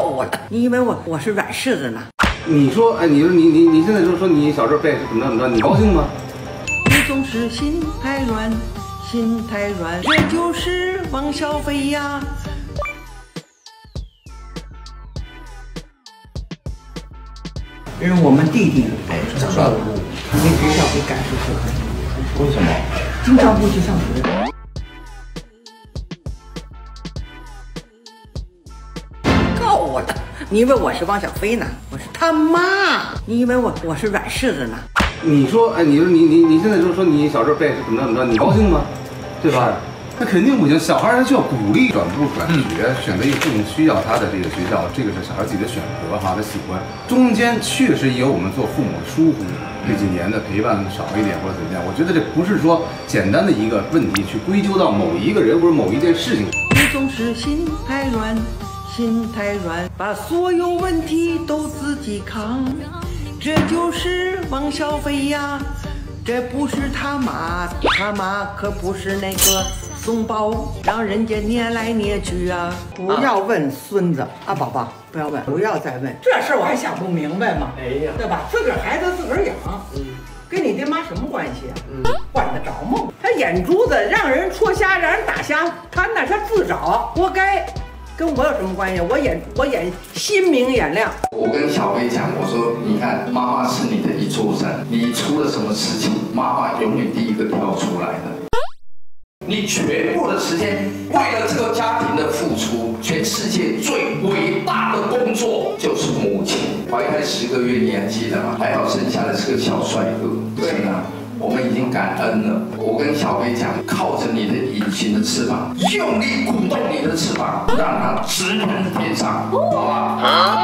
告我了！你以为我我是软柿子呢？你说，哎，你说你你你现在就说你小时候被怎么着怎么着，你高兴吗？你总是心太软，心太软，这就是王小飞呀。因为我们弟弟哎长道路，他被学校给赶出去了。为什么？经常不去上学。告我了！你以为我是汪小菲呢？我是他妈！你以为我我是软柿子呢？你说，哎，你说你你你现在就说你小时候背怎么着怎么着，你高兴吗？对吧？那肯定不行，小孩他需要鼓励，转不转学，选择一个更需要他的这个学校，这个是小孩自己的选择哈，他喜欢。中间确实也有我们做父母的疏忽，这几年的陪伴少一点或者怎么样，我觉得这不是说简单的一个问题去归咎到某一个人或者某一件事情。你总是心太软，心太软，把所有问题都自己扛，这就是王小飞呀，这不是他妈，他妈可不是那个。怂包让人家捏来捏去啊！不要问孙子啊，宝宝，不要问，不要再问这事儿，我还想不明白吗？哎呀，对吧？自个儿孩子自个儿养，嗯，跟你爹妈什么关系啊？嗯，管得着吗？他眼珠子让人戳瞎，让人打瞎，他那他自找，活该，跟我有什么关系？我演我演心明眼亮。我跟小飞讲，我说你看，妈妈是你的一座山，你出了什么事情，妈妈永远第一个跳出来的。你全部的时间为了这个家庭的付出，全世界最伟大的工作就是母亲。怀胎十个月，你还记得吗？还好生下来是个小帅哥。对啊，感恩了。我跟小飞讲，靠着你的隐形的翅膀，用力鼓动你的翅膀，让它直奔天上，好吧？